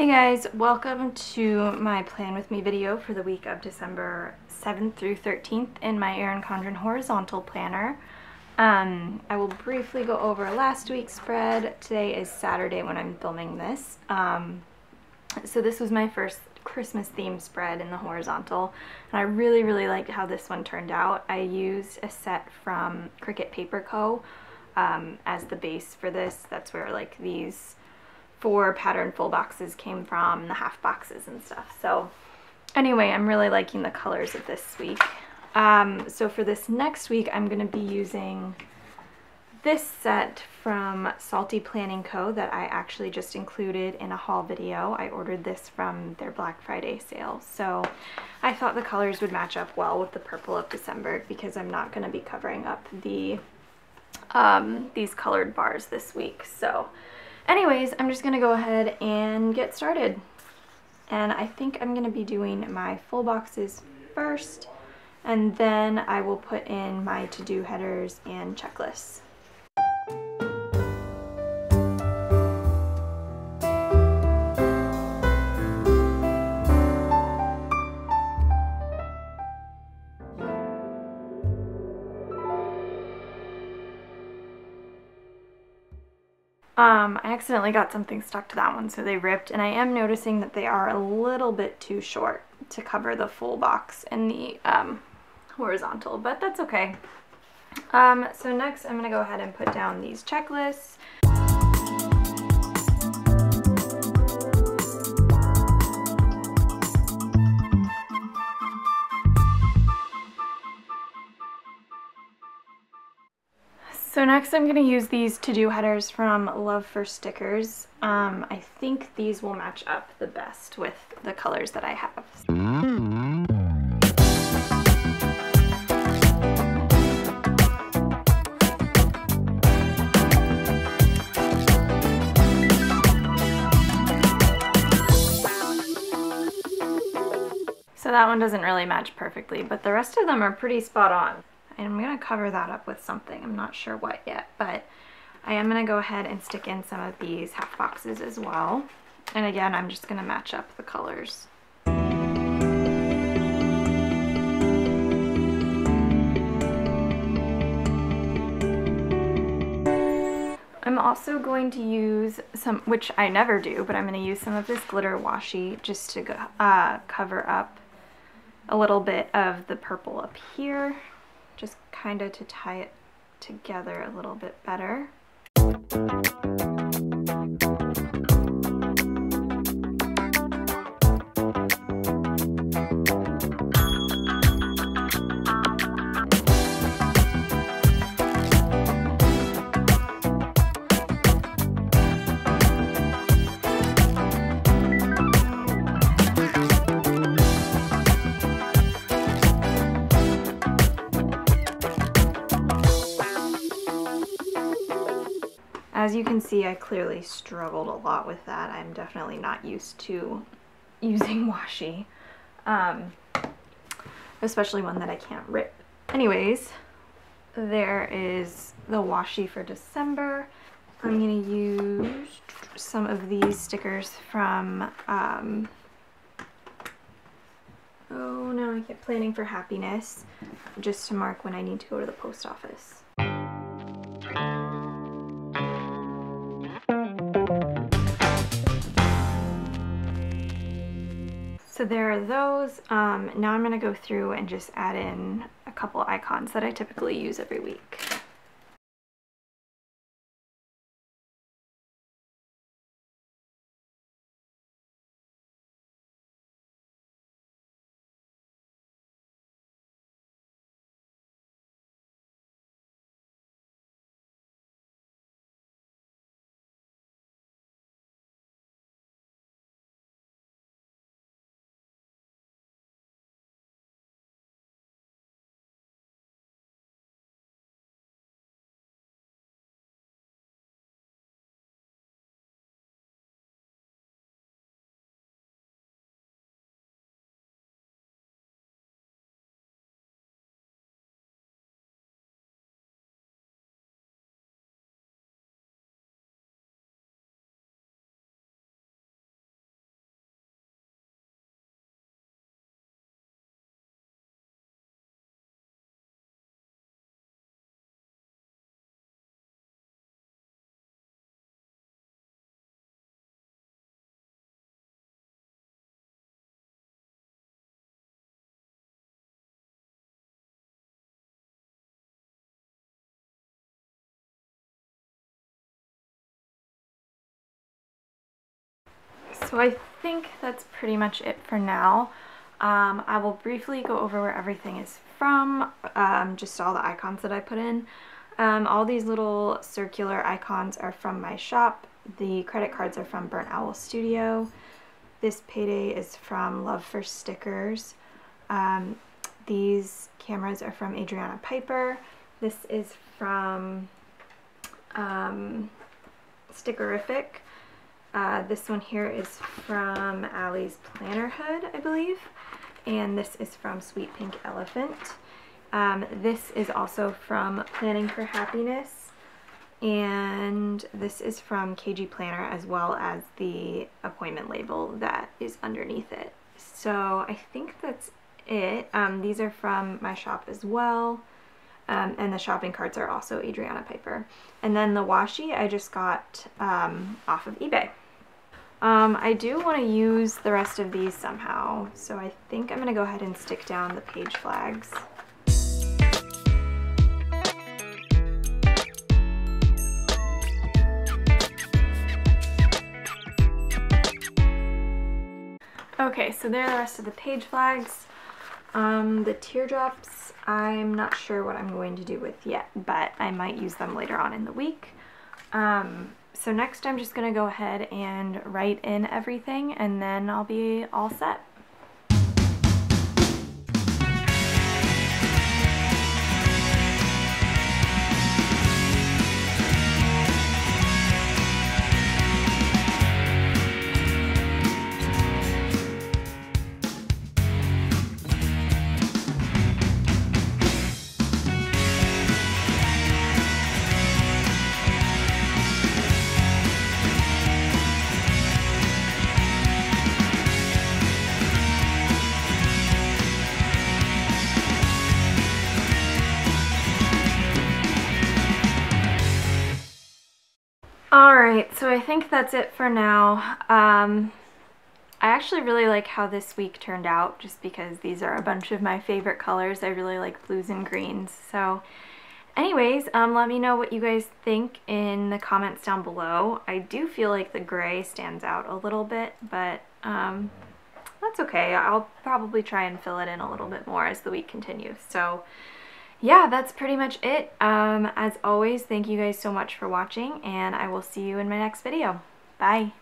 Hey guys, welcome to my plan with me video for the week of December 7th through 13th in my Erin Condren horizontal planner. Um, I will briefly go over last week's spread. Today is Saturday when I'm filming this. Um, so this was my first Christmas theme spread in the horizontal and I really really liked how this one turned out. I used a set from Cricut Paper Co. Um, as the base for this. That's where like these four pattern full boxes came from, the half boxes and stuff. So anyway, I'm really liking the colors of this week. Um, so for this next week, I'm going to be using this set from Salty Planning Co. that I actually just included in a haul video. I ordered this from their Black Friday sale. So I thought the colors would match up well with the purple of December because I'm not going to be covering up the um, these colored bars this week. So Anyways, I'm just going to go ahead and get started. And I think I'm going to be doing my full boxes first, and then I will put in my to-do headers and checklists. Um, I accidentally got something stuck to that one, so they ripped, and I am noticing that they are a little bit too short to cover the full box in the um, horizontal, but that's okay. Um, so next I'm going to go ahead and put down these checklists. So next I'm going to use these to-do headers from Love for Stickers. Um, I think these will match up the best with the colors that I have. So that one doesn't really match perfectly, but the rest of them are pretty spot on and I'm going to cover that up with something. I'm not sure what yet, but I am going to go ahead and stick in some of these half boxes as well. And again, I'm just going to match up the colors. I'm also going to use some, which I never do, but I'm going to use some of this glitter washi just to uh, cover up a little bit of the purple up here just kind of to tie it together a little bit better. You can see, I clearly struggled a lot with that. I'm definitely not used to using washi, um, especially one that I can't rip. Anyways, there is the washi for December. I'm going to use some of these stickers from, um, oh no, I keep planning for happiness, just to mark when I need to go to the post office. So there are those. Um, now I'm going to go through and just add in a couple icons that I typically use every week. So I think that's pretty much it for now. Um, I will briefly go over where everything is from, um, just all the icons that I put in. Um, all these little circular icons are from my shop. The credit cards are from Burnt Owl Studio. This payday is from Love for Stickers. Um, these cameras are from Adriana Piper. This is from um, Stickeriffic. Uh, this one here is from Allie's Plannerhood, I believe. And this is from Sweet Pink Elephant. Um, this is also from Planning for Happiness. And this is from KG Planner as well as the appointment label that is underneath it. So I think that's it. Um, these are from my shop as well. Um, and the shopping carts are also Adriana Piper. And then the washi I just got um, off of eBay. Um, I do want to use the rest of these somehow, so I think I'm going to go ahead and stick down the page flags. Okay, so there are the rest of the page flags. Um, the teardrops, I'm not sure what I'm going to do with yet, but I might use them later on in the week. Um, so next I'm just going to go ahead and write in everything and then I'll be all set. Alright, so I think that's it for now. Um, I actually really like how this week turned out just because these are a bunch of my favorite colors. I really like blues and greens. So anyways, um, let me know what you guys think in the comments down below. I do feel like the gray stands out a little bit, but um, that's okay. I'll probably try and fill it in a little bit more as the week continues. So yeah, that's pretty much it. Um, as always, thank you guys so much for watching, and I will see you in my next video. Bye!